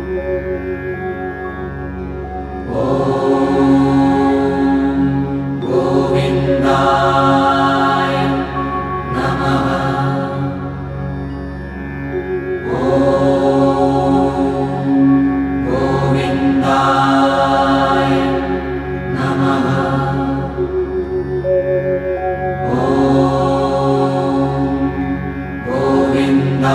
ओ Oh, नमः गोविन्ताय नमः Govinda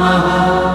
Namaha.